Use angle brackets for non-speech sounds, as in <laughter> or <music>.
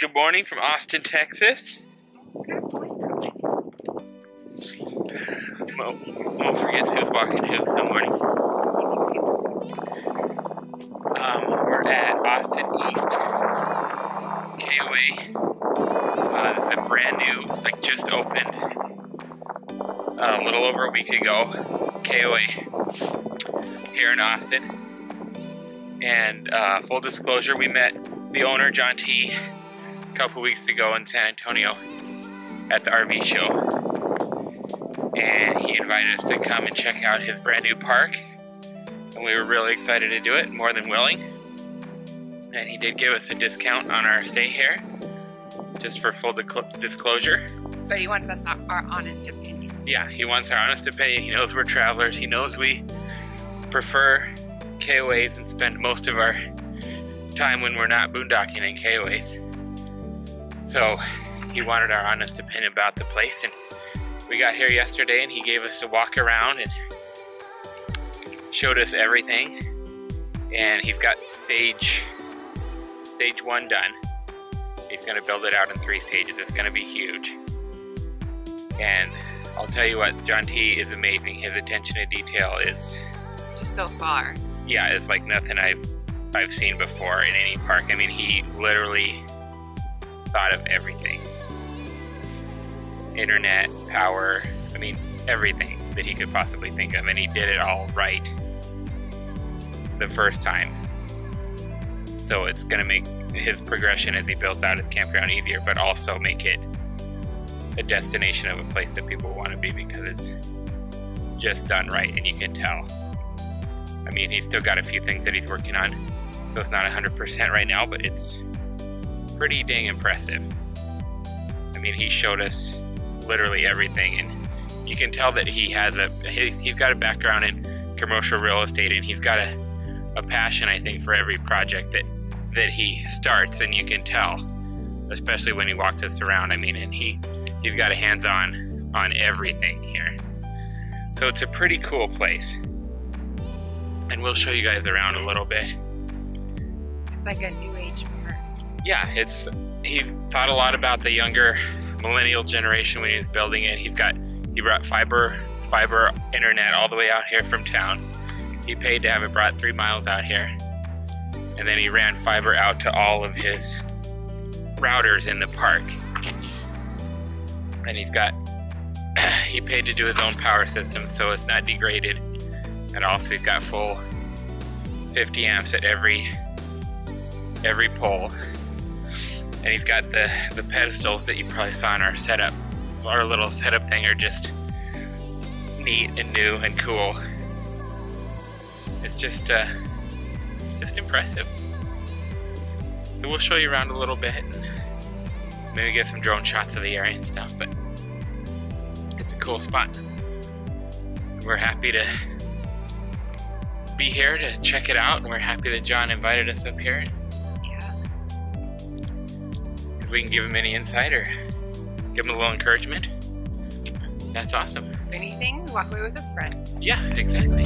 Good morning from Austin, Texas. Mo forgets who's walking who some mornings. Um, we're at Austin East KOA. Uh, this is a brand new, like just opened a little over a week ago. KOA here in Austin. And uh, full disclosure, we met the owner, John T, a couple weeks ago in San Antonio at the RV show. And he invited us to come and check out his brand new park. And we were really excited to do it, more than willing. And he did give us a discount on our stay here, just for full disclosure. But he wants us our honest opinion. Yeah, he wants our honest opinion. He knows we're travelers. He knows we prefer KOAs and spend most of our time when we're not boondocking in KOAs. So he wanted our honest opinion about the place and we got here yesterday and he gave us a walk around and showed us everything. And he's got stage stage one done. He's gonna build it out in three stages. It's gonna be huge. And I'll tell you what, John T is amazing. His attention to detail is just so far. Yeah, it's like nothing I've I've seen before in any park. I mean, he literally thought of everything. Internet, power, I mean, everything that he could possibly think of, and he did it all right the first time. So it's gonna make his progression as he builds out his campground easier, but also make it a destination of a place that people want to be because it's just done right, and you can tell. I mean, he's still got a few things that he's working on, so it's not 100% right now, but it's pretty dang impressive. I mean, he showed us literally everything, and you can tell that he has a he's got a background in commercial real estate, and he's got a, a passion, I think, for every project that that he starts, and you can tell, especially when he walked us around. I mean, and he he's got a hands-on on everything here. So it's a pretty cool place and we'll show you guys around a little bit. It's like a new age park. Yeah, it's he thought a lot about the younger millennial generation when he was building it. He's got he brought fiber fiber internet all the way out here from town. He paid to have it brought three miles out here. And then he ran fiber out to all of his routers in the park. And he's got <clears throat> he paid to do his own power system so it's not degraded and also we've got full 50 amps at every every pole and he's got the the pedestals that you probably saw in our setup. Our little setup thing are just neat and new and cool. It's just uh it's just impressive. So we'll show you around a little bit and maybe get some drone shots of the area and stuff but it's a cool spot. We're happy to be here to check it out, and we're happy that John invited us up here. If we can give him any insight or give him a little encouragement, that's awesome. If anything, walk away with a friend. Yeah, exactly.